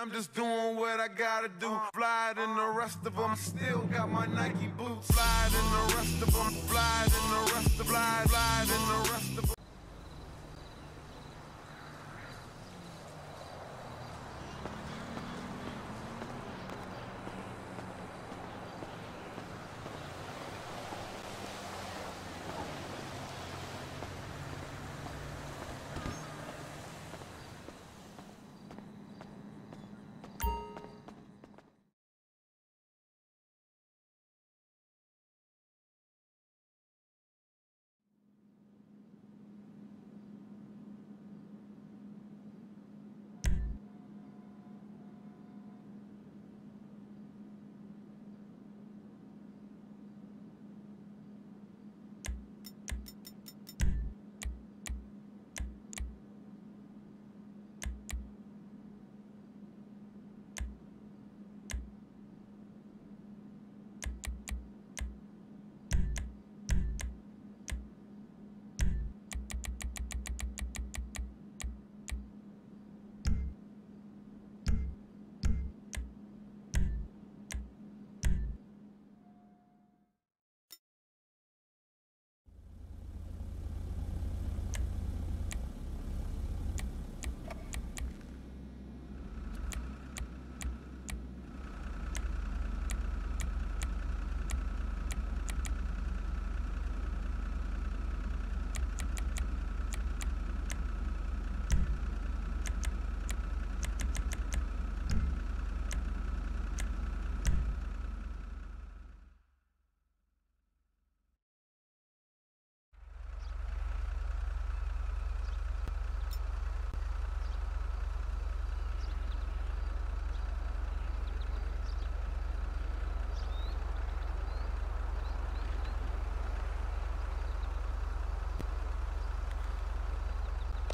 I'm just doing what I gotta do. Fly than the rest of them. Still got my Nike boots. Fly than the rest of them. Fly than the rest of fly, fly than the rest of them.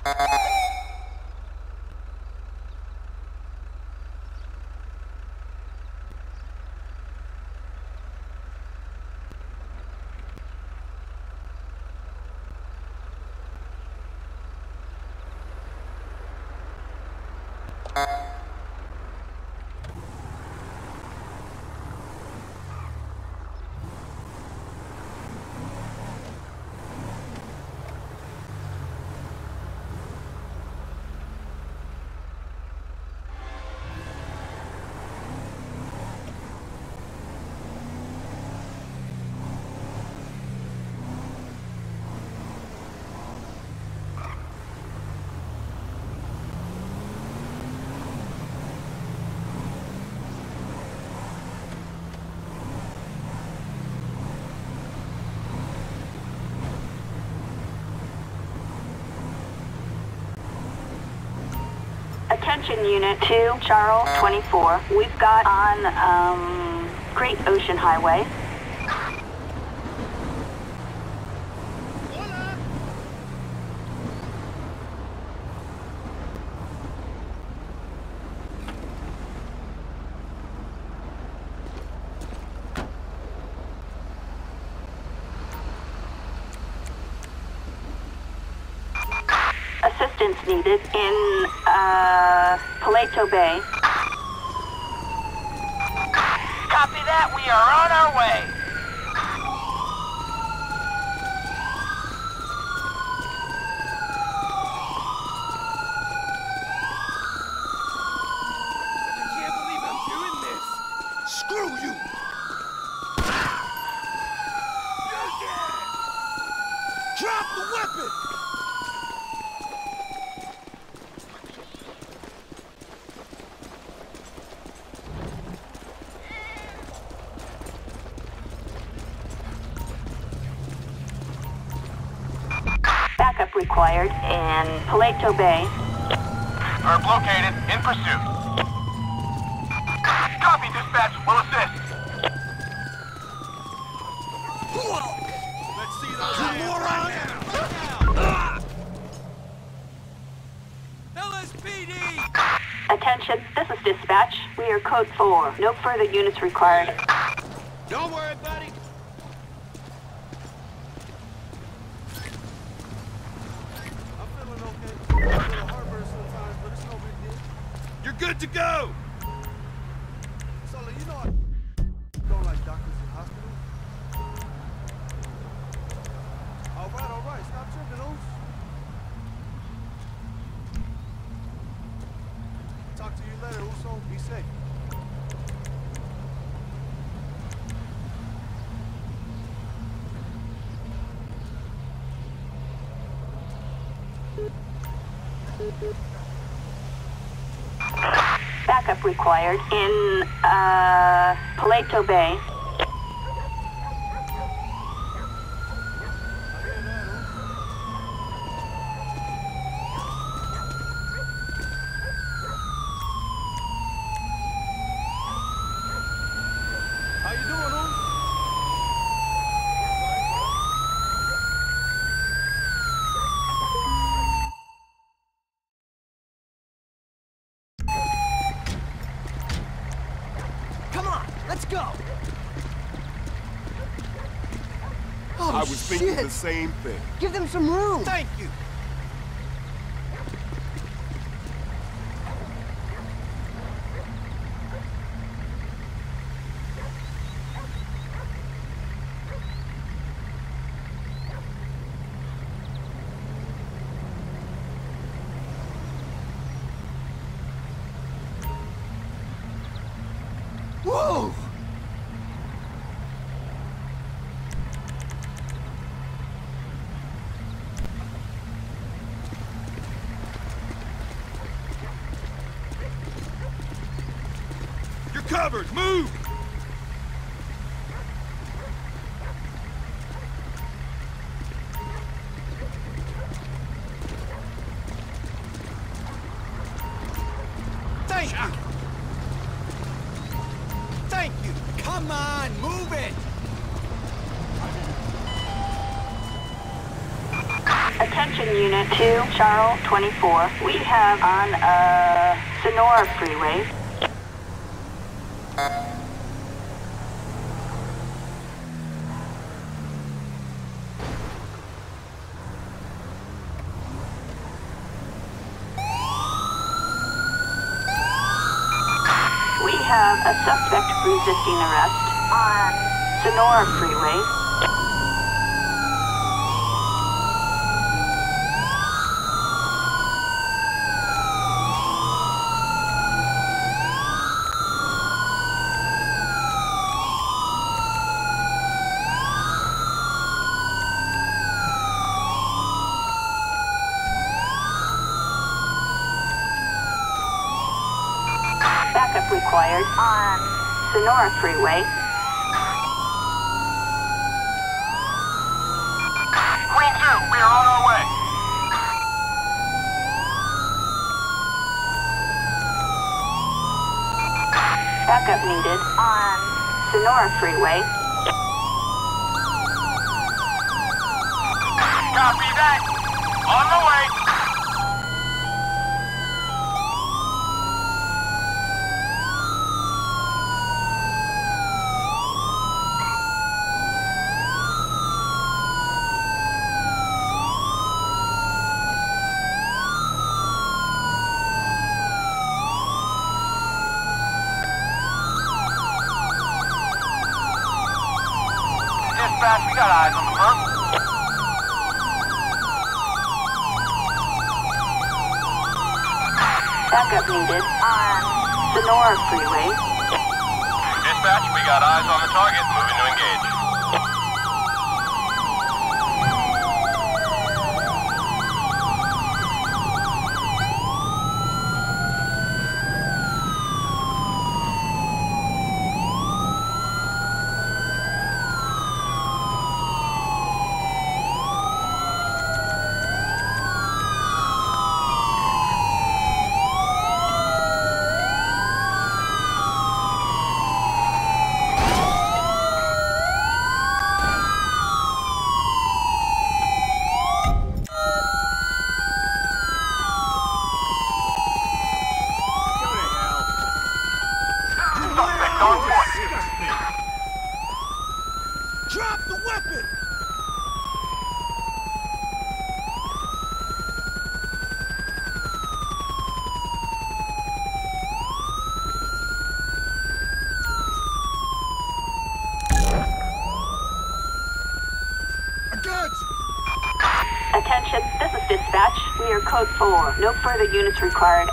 Thank you. Attention Unit 2, Charles 24. We've got on um, Great Ocean Highway. Assistance needed in uh, Bay. Copy that. We are on our way. I can't believe I'm doing this. Screw you. You're dead. Drop the weapon. Backup required in Paleto Bay. Herb located. In pursuit. Copy, dispatch. We'll assist. Let's see those you moron. LSPD. Attention, this is dispatch. We are code 4. No further units required. You know I don't like doctors in hospitals. All right, all right. Stop tripping, Oos. Talk to you later, Uso. Be safe. Backup required in, uh, Bay. I hear that, Oos. How you doing, Oos? Come on, let's go. Oh, I was shit. thinking the same thing. Give them some room. Thank you. Covered! Move! Thank you. Thank you. Come on, move it. Attention Unit 2, Charles 24. We have on, a Senora Freeway. We have a suspect resisting arrest on Senora Freeway. Backup required on Senora Freeway. Queen 2, we are on our way. Backup needed on Senora Freeway. Copy that. On the way. Dispatch, we got eyes on the perp. Backup needed on Senora Freeway. Dispatch, we got eyes on the target. Moving to engage. Dispatch, we are code 4. No further units required.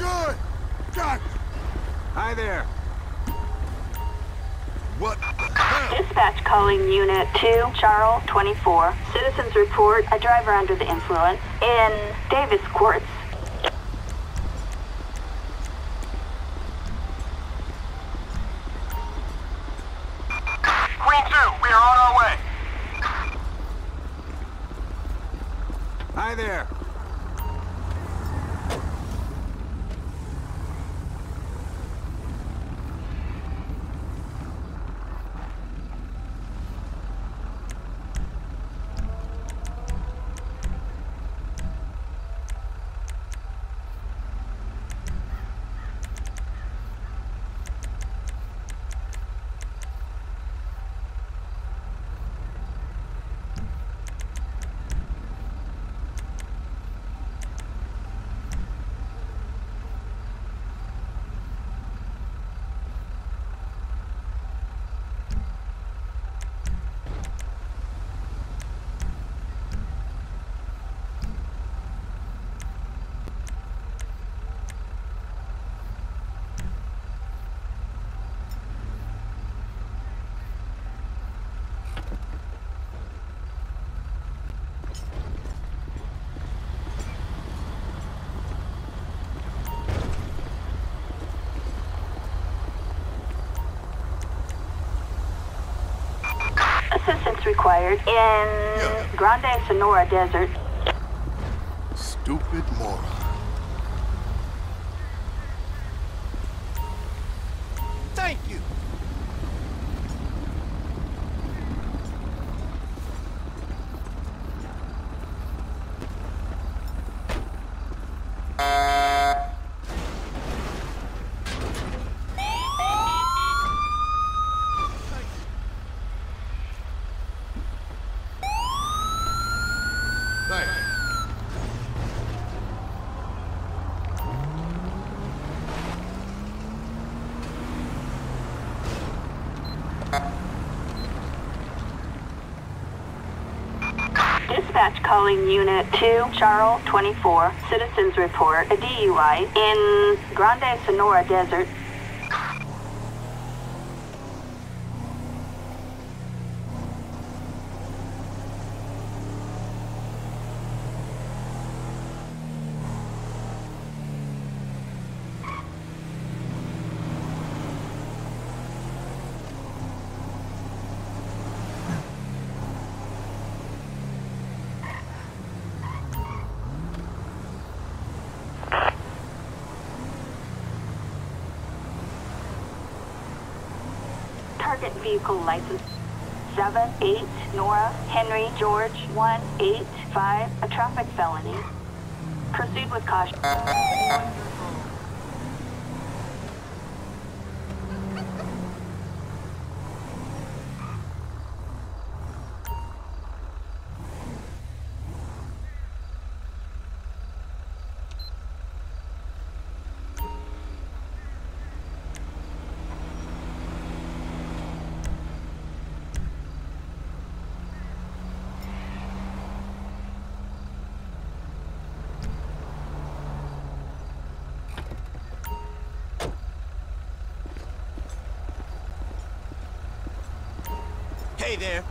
You're good. God. Hi there. What? Dispatch calling Unit 2, Charles 24. Citizens report a driver under the influence in Davis Quartz. Green 2, we are on our way. Hi there. Required in Grand Senora Desert. Stupid moron. Calling Unit 2, Charles 24. Citizens report a DUI in Grand Senora Desert. Target vehicle license 7, 8, Nora, Henry, George, 1, 8, 5, a traffic felony. Proceed with caution. There.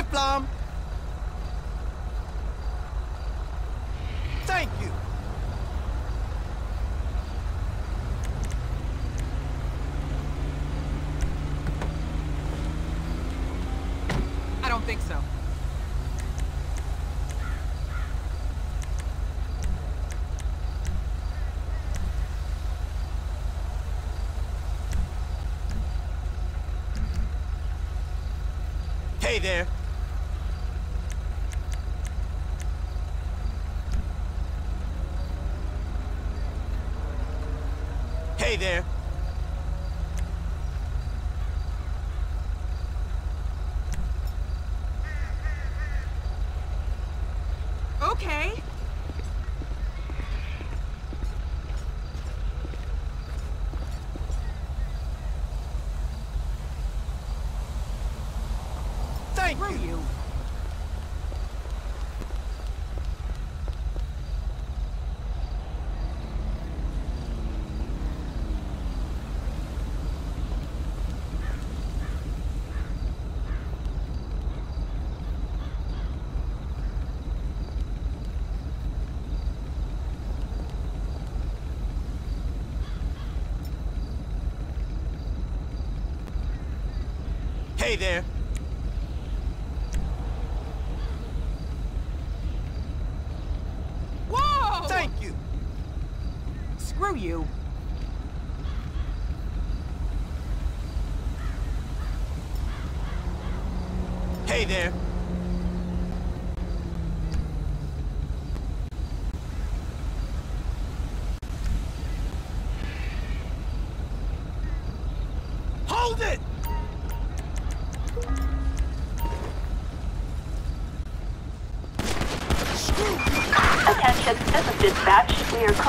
Kiplam. Thank you. I don't think so. Hey there. Hey there. Okay. Thank You. Hey there. Whoa! Thank you. Screw you. Hey there.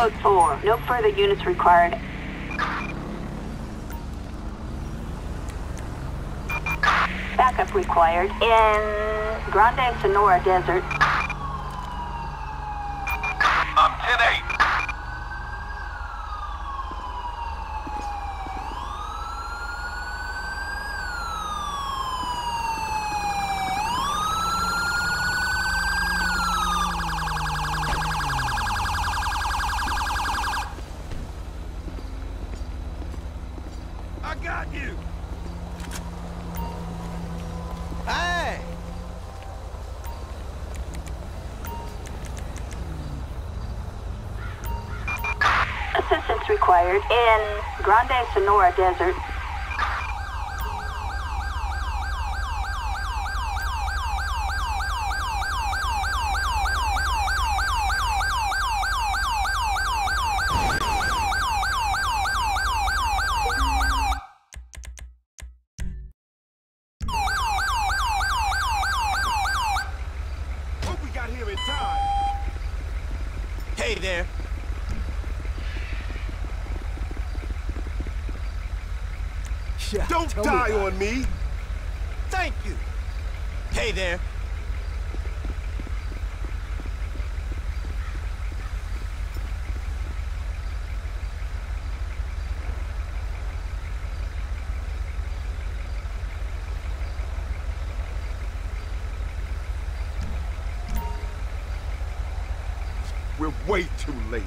Code 4. No further units required. Backup required in Grand Senora Desert. I'm 10-8. I got you. Hey! Required in Grand Senora Desert. Tell die me. on me. Thank you. Hey there. We're way too late.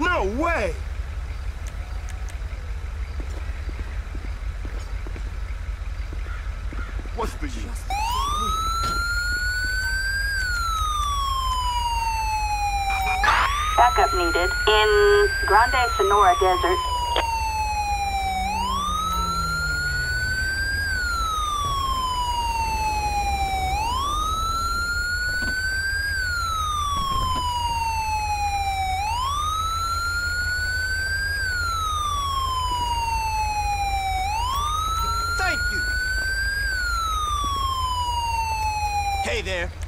No way! Needed in Grand Senora Desert. Thank you. Hey there.